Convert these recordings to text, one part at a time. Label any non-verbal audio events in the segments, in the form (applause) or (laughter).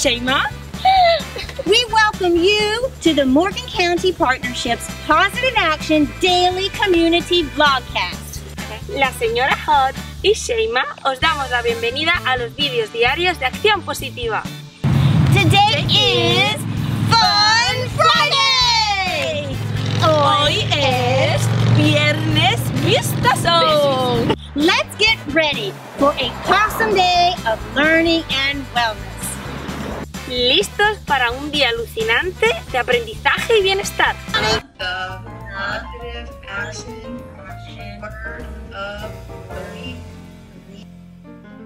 Shema. we welcome you to the Morgan County Partnership's Positive Action Daily Community Vlogcast. La señora Hott y Sheima os damos la bienvenida a los vídeos diarios de acción positiva. Today is Fun Friday! Hoy es Viernes Vistazo. Let's get ready for a awesome day of learning and wellness. ¿Listos para un día alucinante de aprendizaje y bienestar?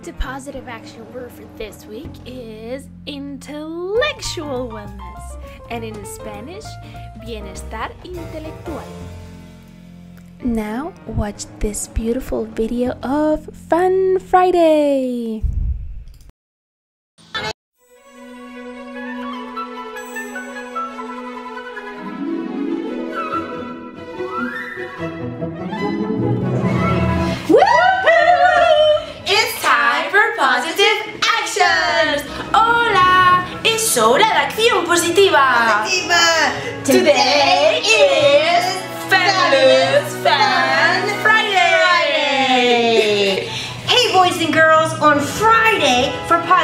the positive action word for this week is intellectual wellness, and in Spanish, bienestar intelectual. Now, watch this beautiful video of Fun Friday.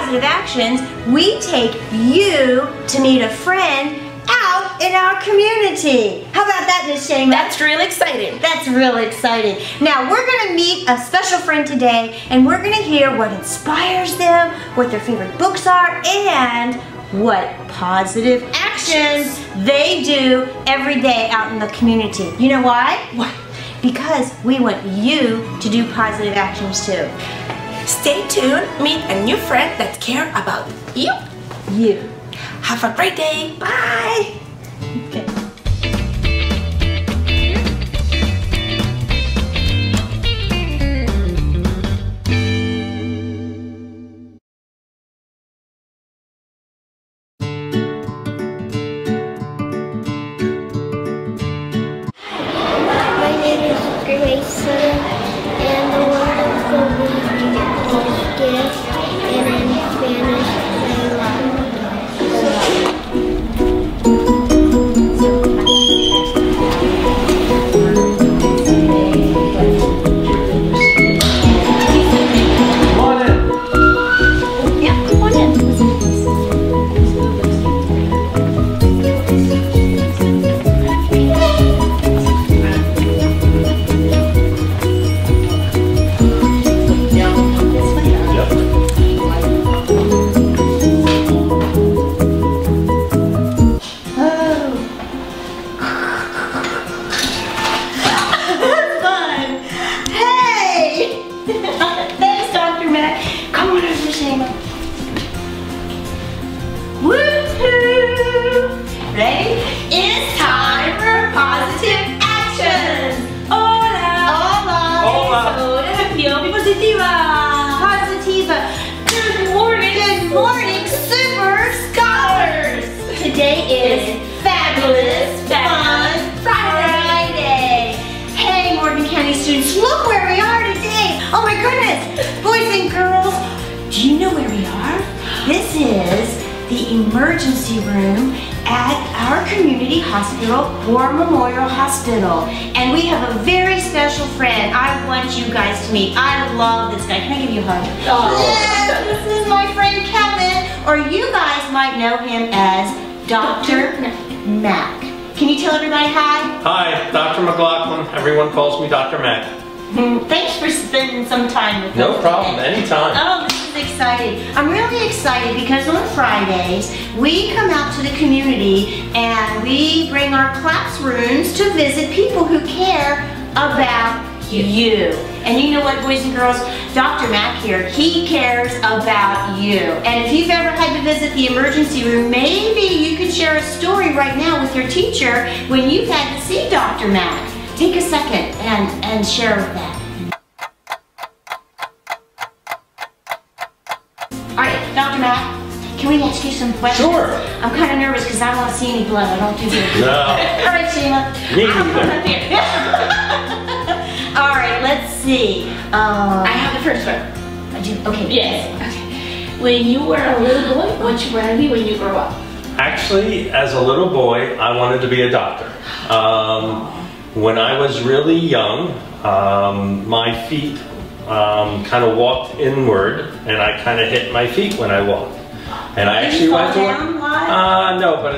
Positive Actions, we take you to meet a friend out in our community. How about that, Miss Shane? That's really exciting. That's really exciting. Now, we're going to meet a special friend today, and we're going to hear what inspires them, what their favorite books are, and what positive actions they do every day out in the community. You know why? Why? Because we want you to do positive actions too. Stay tuned, meet a new friend that care about you. You. Have a great day. Bye. Okay. Emergency room at our community hospital, War Memorial Hospital. And we have a very special friend I want you guys to meet. I love this guy. Can I give you a hug? Yes, this is my friend Kevin, or you guys might know him as Dr. Mac. Can you tell everybody hi? Hi, Dr. McLaughlin. Everyone calls me Dr. Mac. (laughs) Thanks for spending some time with us. No problem, today. anytime. Oh, this is exciting. I'm really excited because on Fridays, we come out to the community and we bring our classrooms to visit people who care about you. And you know what, boys and girls? Dr. Mac here, he cares about you. And if you've ever had to visit the emergency room, maybe you could share a story right now with your teacher when you've had to see Dr. Mac. Take a second and, and share that. All right, Dr. Matt, can we ask you some questions? Sure. I'm kind of nervous because I don't want to see any blood. I don't do good. No. (laughs) All right, Sheila. Me I'll neither. (laughs) All right, let's see. Uh, I have the first one. I do- okay. Yes. Okay. When you were a little boy, what you want to be when you grow up? Actually, as a little boy, I wanted to be a doctor. Um, when I was really young, um, my feet um, kind of walked inward, and I kind of hit my feet when I walked. And I Did actually went to? Uh, no, but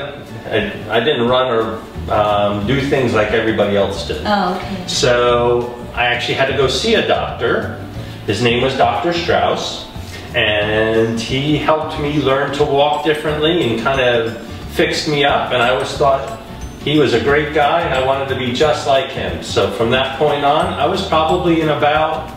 I, I didn't run or um, do things like everybody else did. Oh, okay. So I actually had to go see a doctor. His name was Dr. Strauss, and he helped me learn to walk differently and kind of fixed me up. And I always thought he was a great guy, and I wanted to be just like him. So from that point on, I was probably in about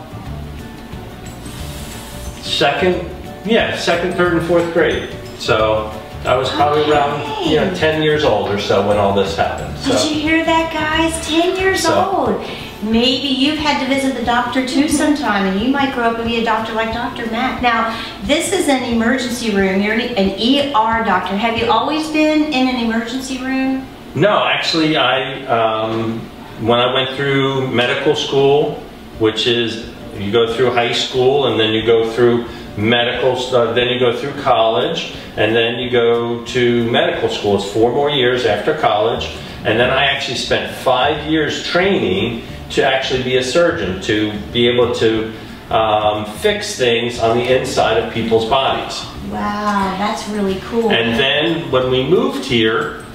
second, yeah, second, third, and fourth grade. So I was probably around, you know, 10 years old or so when all this happened. So. Did you hear that, guys? 10 years So- old. Maybe you've had to visit the doctor too sometime, and you might grow up and be a doctor like Dr. Matt. Now, this is an emergency room. You're an ER doctor. Have you always been in an emergency room? No, actually, I um, when I went through medical school, which is you go through high school and then you go through medical stuff, then you go through college, and then you go to medical school. It's four more years after college, and then I actually spent five years training to actually be a surgeon, to be able to um, fix things on the inside of people's bodies. Wow, that's really cool. And then when we moved here,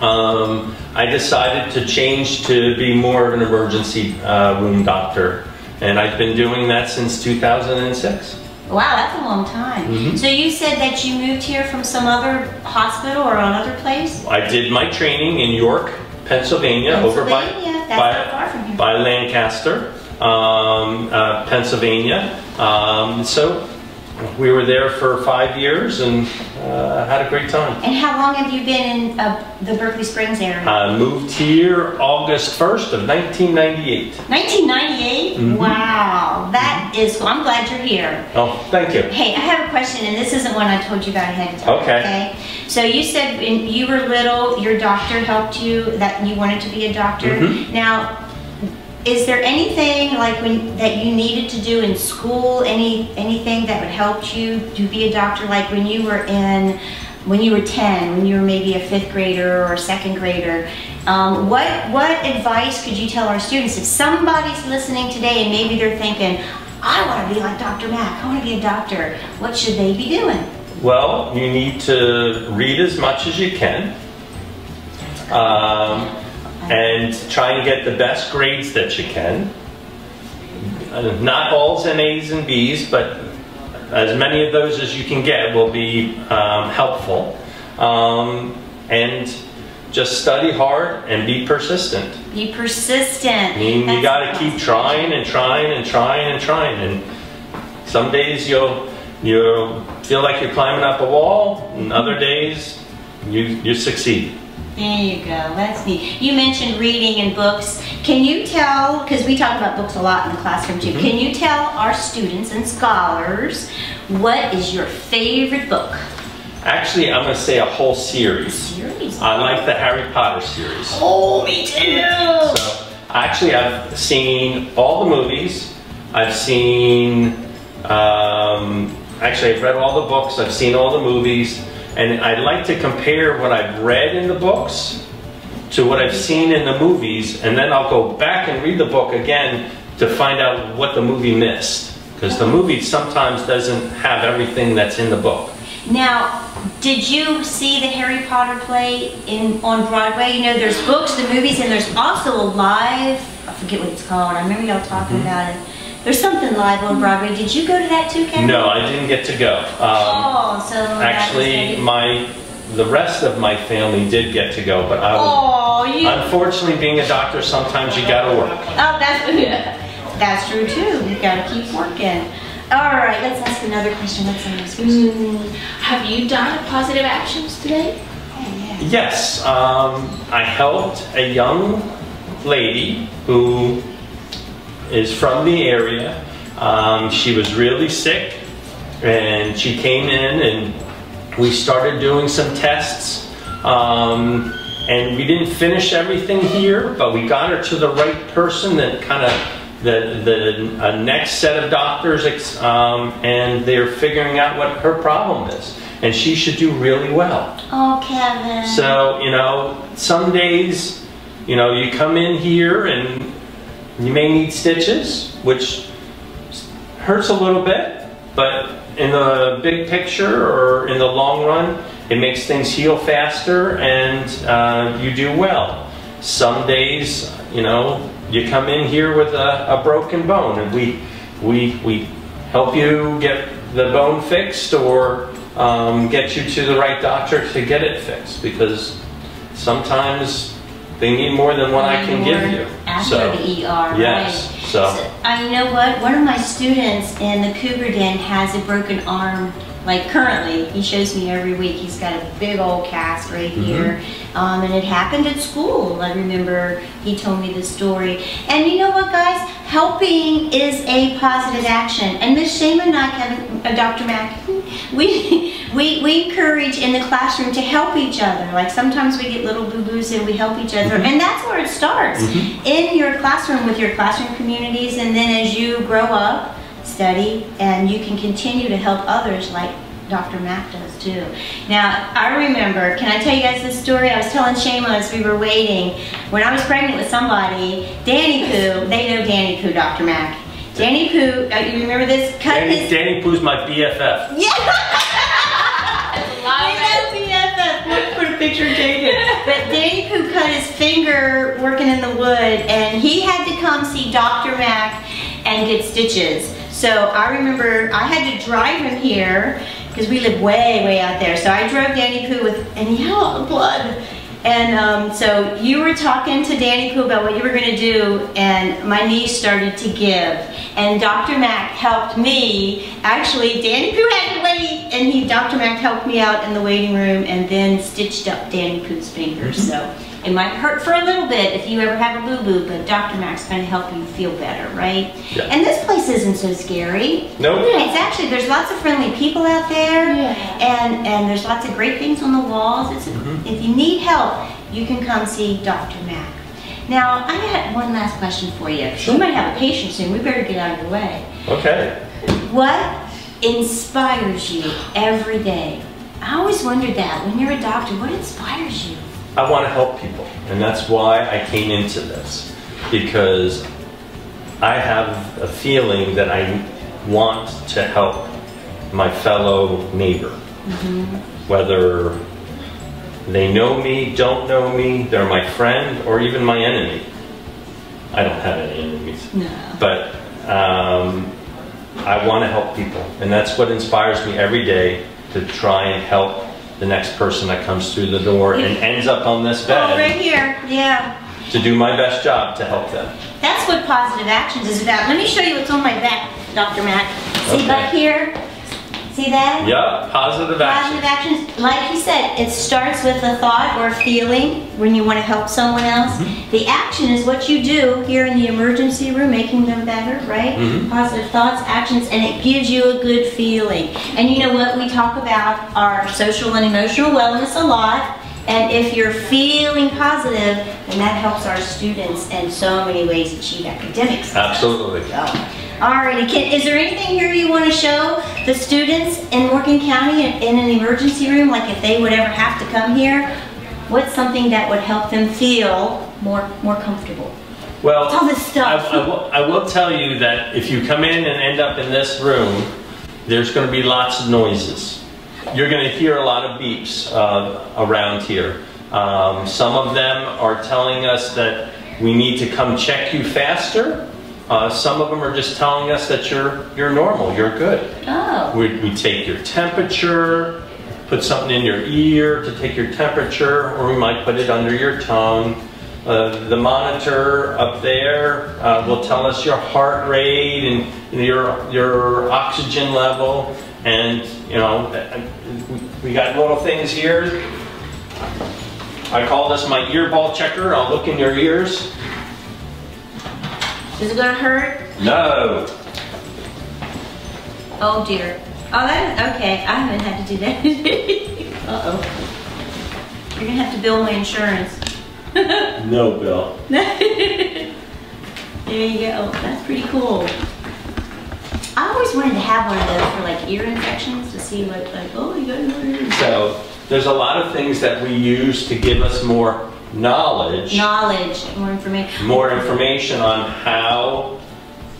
um, I decided to change to be more of an emergency uh, room doctor. And I've been doing that since 2006. Wow, that's a long time. Mhm. So you said that you moved here from some other hospital or another place? I did my training in York, Pennsylvania, over by, by, not far from here. by Lancaster, um, uh, Pennsylvania. Um, so we were there for five years and uh, had a great time. And how long have you been in uh, the Berkeley Springs area? I moved here August 1st of 1998. 1998? Mhm. Wow, that is, I'm glad you're here. Oh, thank you. Hey, I have a question, and this isn't one I told you about ahead of time. Okay. okay? So you said when you were little, your doctor helped you, that you wanted to be a doctor. Mhm. Now, is there anything like when that you needed to do in school? Any anything that would help you to be a doctor? Like when you were in, when you were 10, when you were maybe a fifth grader or a second grader. Um, what what advice could you tell our students if somebody's listening today and maybe they're thinking, I want to be like Dr. Mac. I want to be a doctor. What should they be doing? Well, you need to read as much as you can. Um, and try and get the best grades that you can. Uh, Not alls and A's and B's, but as many of those as you can get will be um, helpful. Um, and just study hard and be persistent. Be persistent. I mean, you got to keep trying and trying and trying and trying. And some days you'll you'll feel like you're climbing up a wall, and other days you you succeed. There you go. That's neat. You mentioned reading and books. Can you tell, because we talk about books a lot in the classroom too, can you tell our students and scholars what is your favorite book? Actually, I'm going to say a whole series. Series? I like the Harry Potter series. Oh, me too! So, actually, I've seen all the movies. I've seen, um, actually, I've read all the books. I've seen all the movies. And I'd like to compare what I've read in the books to what I've seen in the movies. And then I'll go back and read the book again to find out what the movie missed. Because the movie sometimes doesn't have everything that's in the book. Now, did you see the Harry Potter play in on Broadway? You know, there's books, the movies, and there's also a live. I forget what it's called. I remember y'all talking Mm-hmm. about it. There's something live on Broadway. Did you go to that too, Karen? No, I didn't get to go. Um, Oh, so Actually, my the rest of my family did get to go, but I was Oh, you. unfortunately being a doctor. Sometimes you gotta work. Oh, that's (laughs) that's true too. You gotta keep working. All right, let's ask another question. What's the next question? Mm, have you done positive actions today? Oh, yeah. Yes, um, I helped a young lady who is from the area. Um, she was really sick, and she came in and we started doing some tests. Um, and we didn't finish everything here, but we got her to the right person that kind of the the uh, next set of doctors, um, and they're figuring out what her problem is, and she should do really well. Oh, Kevin. So you know, some days, you know, you come in here and you may need stitches, which hurts a little bit, but in the big picture or in the long run, it makes things heal faster and uh, you do well. Some days, you know, you come in here with a, a broken bone and we, we, we help you get the bone fixed or um, get you to the right doctor to get it fixed because sometimes they need more than what I can give you. After So, the ER, yes, right? so- uh, you know what? One of my students in the Cougar Den has a broken arm. Like currently, he shows me every week. He's got a big old cast right Mm-hmm. here, um, and it happened at school. I remember he told me the story. And you know what, guys? Helping is a positive action. And Miss Shama and I, Kevin, uh, Dr. Mac, we we we encourage in the classroom to help each other. Like sometimes we get little boo boos and we help each other, mm-hmm. and that's where it starts mm-hmm. in your classroom with your classroom communities. And then as you grow up, study, and you can continue to help others like Dr. Mac does too. Now, I remember, can I tell you guys this story? I was telling Shayla as we were waiting, when I was pregnant with somebody, Danny Pooh, they know Danny Pooh, Dr. Mac. Danny Pooh, uh, you remember this? Cut Danny, his Danny Pooh's my BFF. BFF. We'll put a picture of But Danny Pooh cut his finger working in the wood, and he had to come see Dr. Mac and get stitches. So I remember I had to drive him here because we live way, way out there. So I drove Danny Pooh with, and all the blood. And um, so you were talking to Danny Pooh about what you were going to do, and my knee started to give. And Dr. Mac helped me. Actually, Danny Pooh had to wait, and he, Dr. Mac helped me out in the waiting room, and then stitched up Danny Pooh's fingers. So it might hurt for a little bit if you ever have a boo boo, but Dr. Mac's going to help you feel better, right? Yeah. And this place isn't so scary. Nope. It's actually there's lots of friendly people out there, Yeah. and and there's lots of great things on the walls. It's mm-hmm. if you need help, you can come see Dr. Mac. Now I got one last question for you. Sure. You might have a patient soon. We better get out of the way. Okay. What inspires you every day? I always wondered that when you're a doctor. What inspires you? I want to help people, and that's why I came into this because I have a feeling that I want to help my fellow neighbor, whether they know me, don't know me, they're my friend, or even my enemy. I don't have any enemies, No. but um, I want to help people, and that's what inspires me every day to try and help the next person that comes through the door and ends up on this bed Oh, right here. Yeah. to do my best job to help them. That's what positive actions is about. Let me show you what's on my back, Dr. Mac. See Okay. back here? See that? Yep, positive Positive action. actions, like you said, it starts with a thought or a feeling when you want to help someone else. Mm-hmm. The action is what you do here in the emergency room, making them better, right? Mhm. Positive thoughts, actions, and it gives you a good feeling. And you know what? We talk about our social and emotional wellness a lot. And if you're feeling positive, then that helps our students in so many ways achieve academic success. Absolutely. Alrighty, Ken, is there anything here you want to show the students in Morgan County in, in an emergency room, like if they would ever have to come here? What's something that would help them feel more more comfortable? Well, all this stuff. I, I will, I will tell you that if you come in and end up in this room, there's going to be lots of noises. You're going to hear a lot of beeps uh, around here. Um, some of them are telling us that we need to come check you faster. Uh, some of them are just telling us that you're you're normal, you're good. Oh, We, we take your temperature, put something in your ear to take your temperature, or we might put it under your tongue. Uh, the monitor up there uh, will tell us your heart rate and your your oxygen level, and you know uh, we- we got little things here. I call this my ear ball checker. I'll look in your ears. Is it gonna hurt? No. Oh dear. Oh, that, okay, I haven't had to do that. (laughs) Uh-oh. You're gonna have to bill my insurance. (laughs) No, Bill. (laughs) There you go. Oh, that's pretty cool. I always wanted to have one of those for like ear infections to see what like, oh, you got an ear. So there's a lot of things that we use to give us more knowledge, Knowledge, more information. more information on how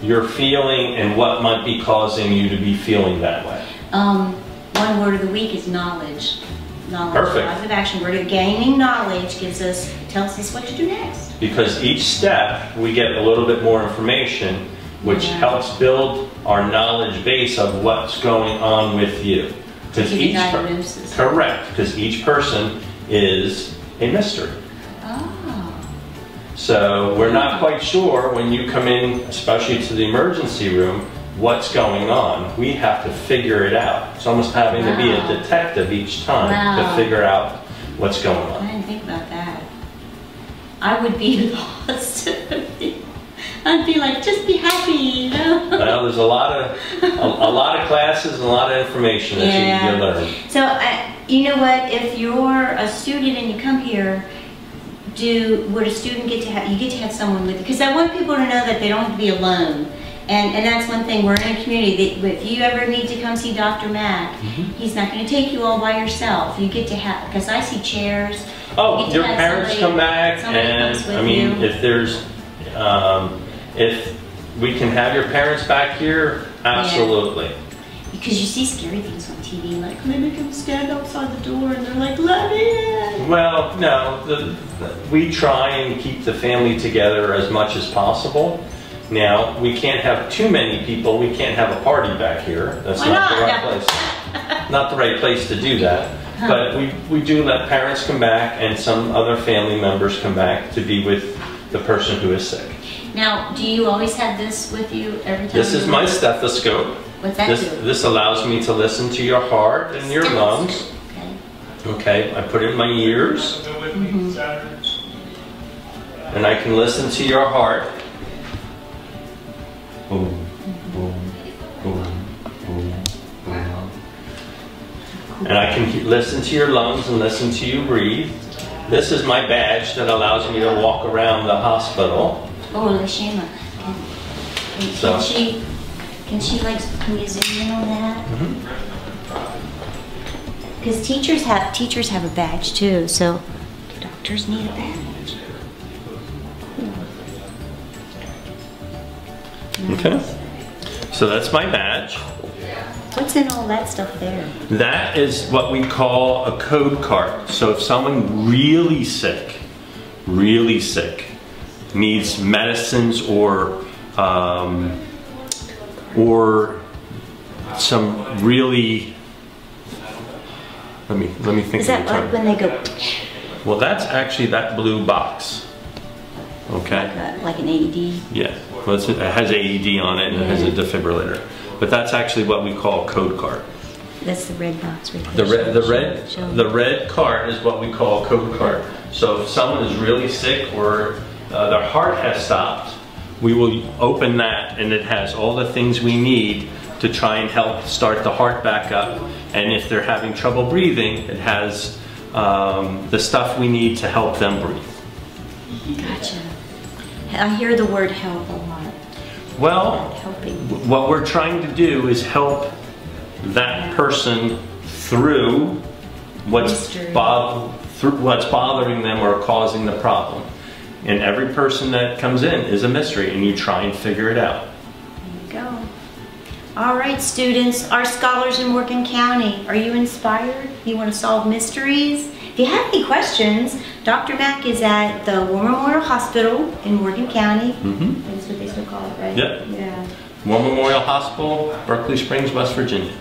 you're feeling and what might be causing you to be feeling that way. Um, one word of the week is knowledge. Knowledge. Perfect. Positive action. Word of gaining knowledge gives us tells us what to do next. Because each step we get a little bit more information, which Yeah. helps build our knowledge base of what's going on with you. Because each correct, because each person is a mystery. So we're not quite sure when you come in, especially to the emergency room, what's going on. We have to figure it out. It's almost having to be a detective each time Wow. to figure out what's going on. I didn't think about that. I would be (laughs) lost. I'd be like, just be happy, you know? Well, there's a lot of a, a lot of classes and a lot of information that Yeah. you, you learn. So, I, you know what? If you're a student and you come here, do would a student get to have you get to have someone with you? Because I want people to know that they don't have to be alone. And, and that's one thing, we're in a community, that if you ever need to come see Dr. Mac, Mm-hmm. he's not gonna take you all by yourself. You get to have, because I see chairs. Oh, to your parents somebody- come back, and I mean, you. if there's, um, if we can have your parents back here, absolutely. Because you see scary things on TV, like maybe can stand outside the door and they're like, let me in. Well, no, the, the, we try and keep the family together as much as possible. Now, we can't have too many people. We can't have a party back here. That's Why not, the right No. place. not the right place to do that. But we, we do let parents come back and some other family members come back to be with the person who is sick. Now, do you always have this with you every time? This is my stethoscope. What's that This, do? this allows me to listen to your heart and your lungs. Okay. I put it in my ears. And I can listen to your heart. Boom, boom, boom, boom, boom. And I can listen to your lungs and listen to you breathe. This is my badge that allows me to walk around the hospital. Oh, Lashima, So- can she, like, can you zoom in on that? Mm-hmm. Because teachers have, teachers have a badge too, so doctors need a badge. Okay. So that's my badge. What's in all that stuff there? That is what we call a code card. So if someone really sick, really sick, needs medicines or um, or some really let me let me think Is that like when they go, Well, that's actually that blue box. Okay. uh, like an AED? Yeah. Well, it's, it has AED on it and it has a defibrillator. But that's actually what we call code cart. That's the red box right The red, the red, show- the red card is what we call code cart. So if someone is really sick or uh, their heart has stopped, we will open that and it has all the things we need to try and help start the heart back up. And if they're having trouble breathing, it has um, the stuff we need to help them breathe. Gotcha. I hear the word help a lot. Well, Helping. what we're trying to do is help that person through what's through what's bothering them or causing the problem. And every person that comes in is a mystery, and you try and figure it out. There you go. All right, students, our scholars in Morgan County, are you inspired? You want to solve mysteries? If you have any questions, Dr. Mac is at the War Memorial Hospital in Morgan County. Mhm. That's what they still call it, right? Yep. Yeah. War Memorial Hospital, Berkeley Springs, West Virginia.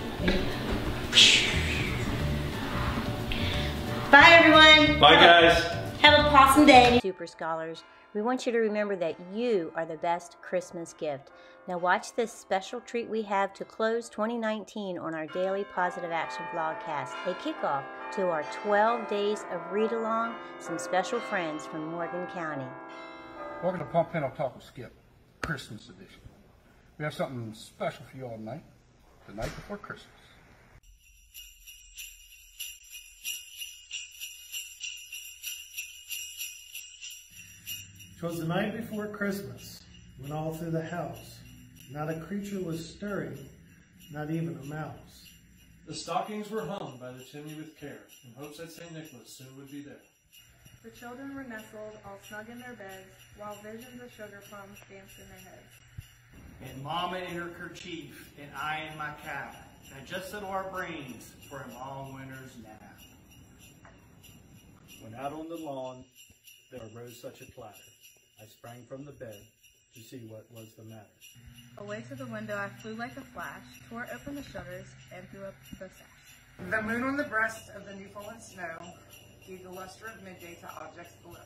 Bye, everyone. Bye, guys. Have a awesome day. Super Scholars, we want you to remember that you are the best Christmas gift. Now, watch this special treat we have to close 2019 on our daily Positive Action Vlogcast, a kickoff to our 12 days of read along, some special friends from Morgan County. Welcome to Pompano Talk with Skip, Christmas edition. We have something special for you all tonight. the night before Christmas. Twas the night before Christmas, when all through the house not a creature was stirring, not even a mouse. The stockings were hung by the chimney with care, in hopes that St. Nicholas soon would be there. The children were nestled all snug in their beds, while visions of sugar plums danced in their heads. And Mama in her kerchief, and I in my cap, and just settle our brains for a long winter's nap. When out on the lawn there arose such a clatter, I sprang from the bed to see what was the matter. Away to the window I flew like a flash, tore open the shutters, and threw up the sash. The moon on the breast of the new fallen snow gave the luster of midday to objects below.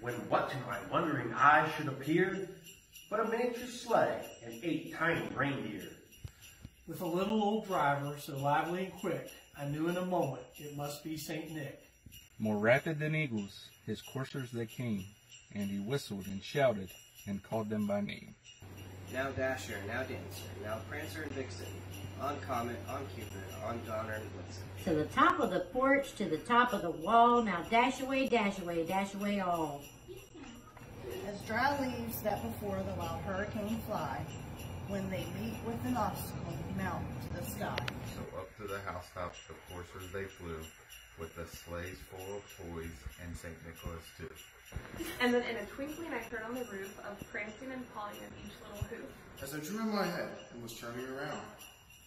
When what to my wondering eyes should appear but a miniature sleigh and eight tiny reindeer. With a little old driver so lively and quick, I knew in a moment it must be St. Nick. More rapid than eagles, his coursers they came, and he whistled and shouted and called them by name. Now Dasher, now Dancer, now Prancer and Vixen, on Comet, on Cupid, on Donner and Blitzen. To the top of the porch, to the top of the wall, now dash away, dash away, dash away all. As dry leaves that before the wild hurricane fly, when they meet with an obstacle, mount to the sky. So up to the housetops the coursers they flew, with the sleighs full of toys, and St. Nicholas too. And then in a twinkling I heard on the roof of prancing and pawing of each little hoof. As I drew in my head and was turning around,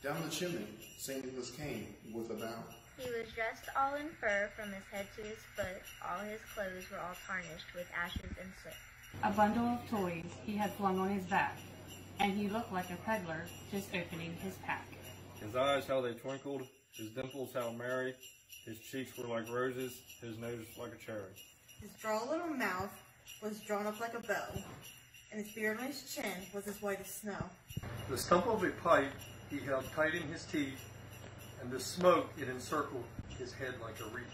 down the chimney St. Nicholas came with a bound. He was dressed all in fur from his head to his foot. All his clothes were all tarnished with ashes and soot. A bundle of toys he had flung on his back, and he looked like a peddler just opening his pack. His eyes, how they twinkled, his dimples, how merry, his cheeks were like roses, his nose like a cherry. His droll little mouth was drawn up like a bow, and his beard on his chin was as white as snow. The stump of a pipe he held tight in his teeth, and the smoke it encircled his head like a wreath.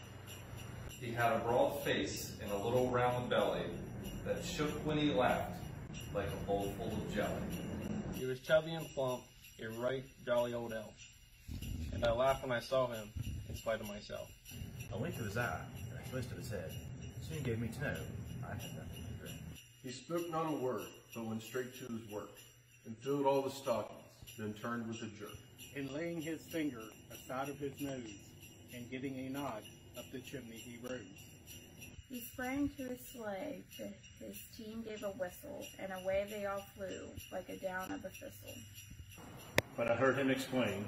He had a broad face and a little round belly that shook when he laughed like a bowl full of jelly. He was chubby and plump, a right jolly old elf. And I laughed when I saw him, in spite of myself. I winked to his eye, and a twist of his head. Soon gave me to know I had nothing to dread. He spoke not a word, but went straight to his work, and filled all the stockings, then turned with a jerk. And laying his finger aside of his nose, and giving a nod, up the chimney he rose. He sprang to his sleigh, his team gave a whistle, and away they all flew like a down of a thistle. But I heard him explain,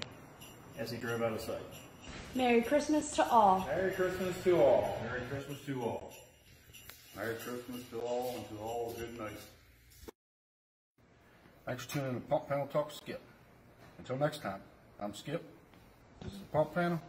as he drove out of sight. Merry Christmas to all. Merry Christmas to all. Merry Christmas to all. Merry Christmas to all and to all a good night. Thanks for tuning in to Pump Panel Talk Skip. Until next time, I'm Skip. This is the Pump Panel.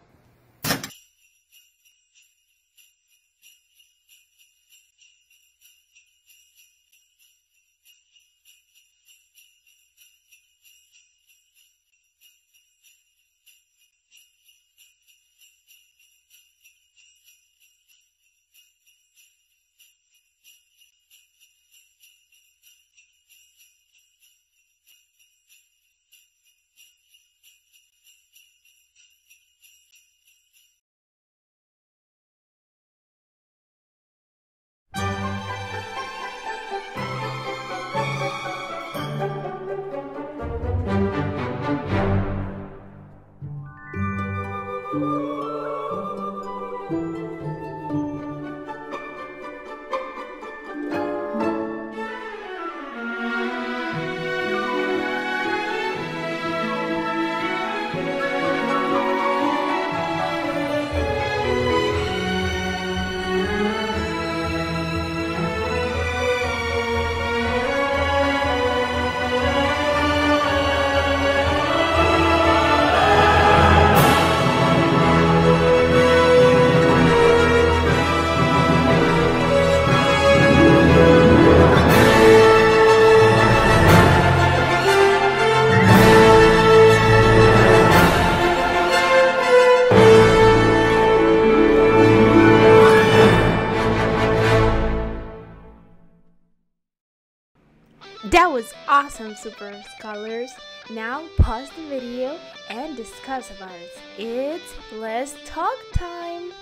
Awesome, Super Scholars. Now pause the video and discuss about it. It's Let's Talk time!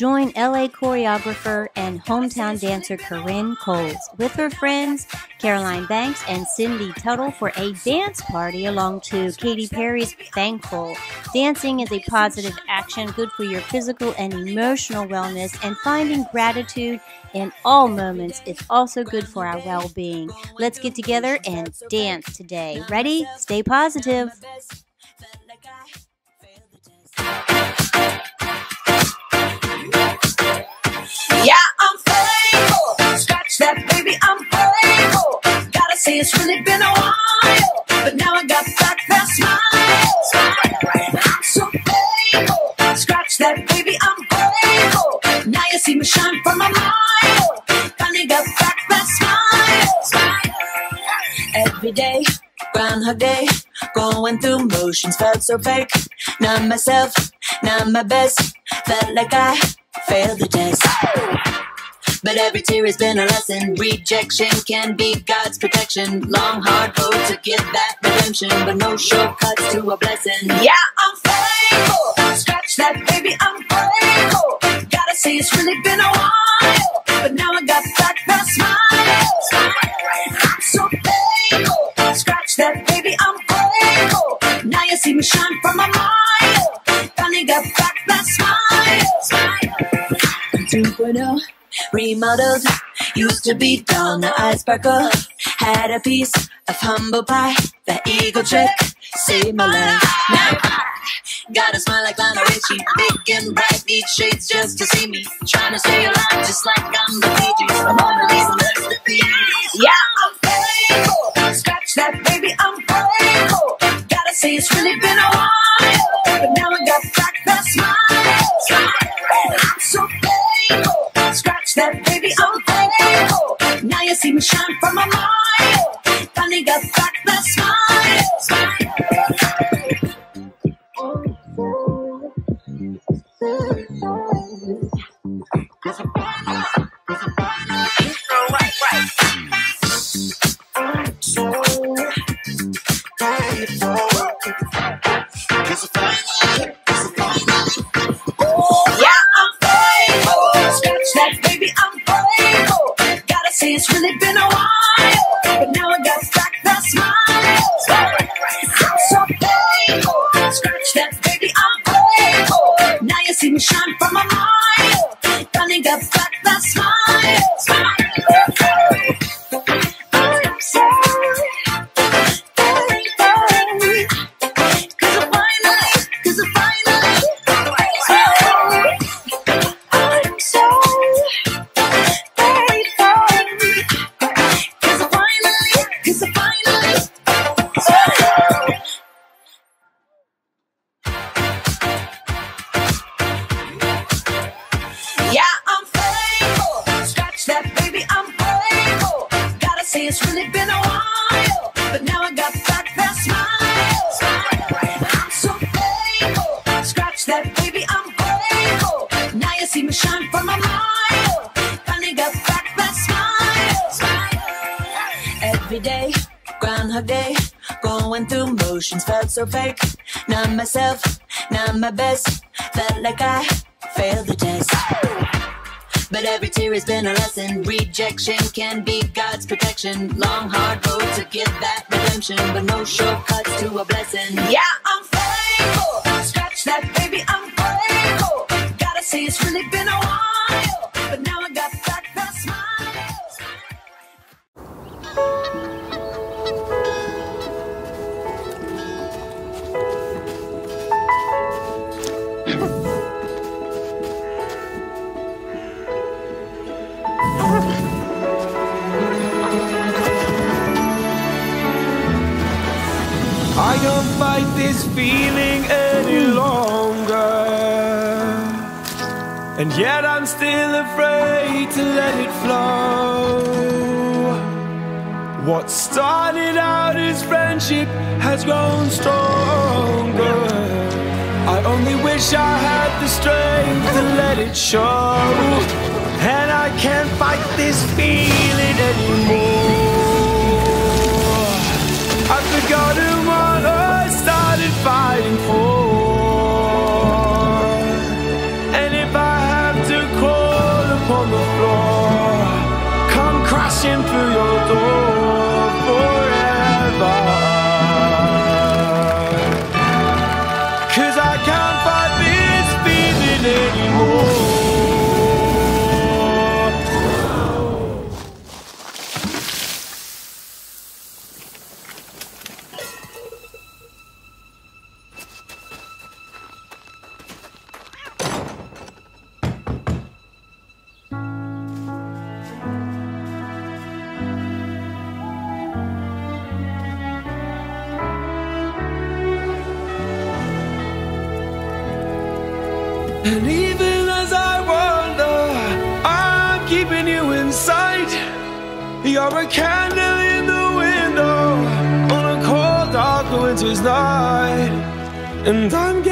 Join LA choreographer and hometown dancer Corinne Coles with her friends Caroline Banks and Cindy Tuttle for a dance party along to Katy Perry's Thankful. Dancing is a positive action good for your physical and emotional wellness, and finding gratitude in all moments is also good for our well being. Let's get together and dance today. Ready? Stay positive. Yeah, I'm faithful. Scratch that, baby, I'm faithful. Gotta say, it's really been a while. But now I got back that smile. I'm so faithful. Scratch that, baby, I'm faithful. Now you see me shine from a mile. Finally got back that smile. Every day, Groundhog Day. Going through motions felt so fake. Not myself, not my best. Felt like I failed the test. But every tear has been a lesson. Rejection can be God's protection. Long, hard road to get that redemption, but no shortcuts to a blessing. Yeah, I'm faithful. Scratch that, baby, I'm faithful. Gotta say, it's really been a while. But now I got back that smile. I'm so faithful. Scratch that, baby, I'm faithful. Now you see me shine from a mile. 2.0 remodeled. Used to be dull, now I sparkle. Oh. Had a piece of humble pie. That eagle trick saved my life. Now I got a smile like Lionel Richie. Big and bright, need shades just to see me. Trying to stay alive just like I'm the Gees. I'm Mona Lisa masterpiece. Yeah, I'm faithful. Scratch that, baby, I'm faithful. Gotta say, it's really been a while. But now I got Scratch that, baby, oh, I'm faithful. Oh. Now you see me shine from a mile. Finally got back so fake. Not myself, not my best. Felt like I failed the test. But every tear has been a lesson. Rejection can be God's protection. Long, hard road to get that redemption, but no shortcuts to a blessing. Yeah, I'm faithful. Scratch that, baby, I'm faithful. Gotta say, it's really been a while. But now I got back that smile. this feeling any longer. And yet I'm still afraid to let it flow. What started out as friendship has grown stronger. I only wish I had the strength to let it show. And I can't fight this feeling anymore. I forgot who fighting for. And if I have to crawl upon the floor, come crashing through your door You're a candle in the window on a cold, dark winter's night. And I'm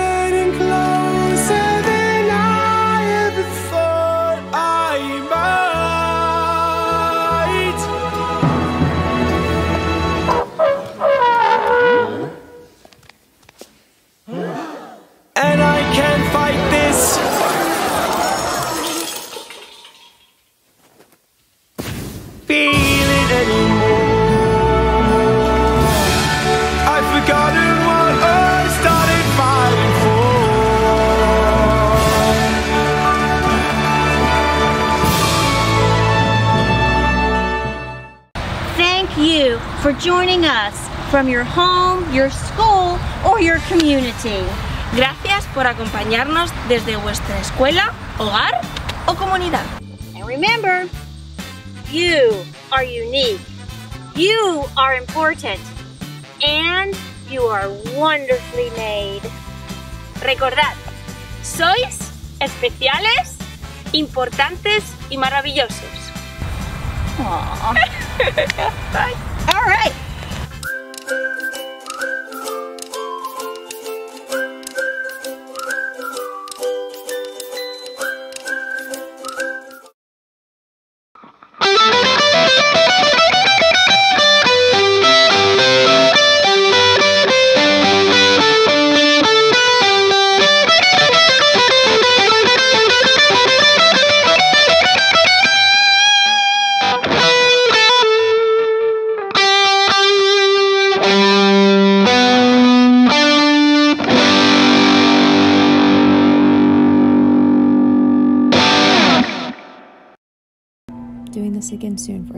joining us from your home, your school, or your community. Gracias por acompañarnos desde vuestra escuela, hogar o comunidad. And remember, You are unique. You are important. And you are wonderfully made. Recordad, sois especiales, importantes y maravillosos. Bye. (laughs) (laughs) All right. Soon for.